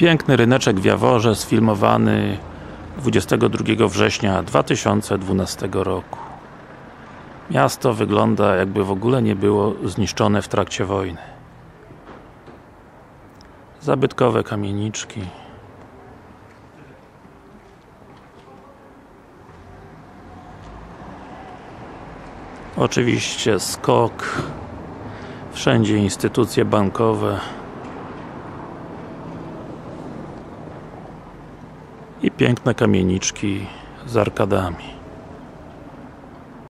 Piękny ryneczek w Jaworze, sfilmowany 22 września 2012 roku. Miasto wygląda jakby w ogóle nie było zniszczone w trakcie wojny. Zabytkowe kamieniczki. Oczywiście skok. Wszędzie instytucje bankowe. Piękne kamieniczki z arkadami.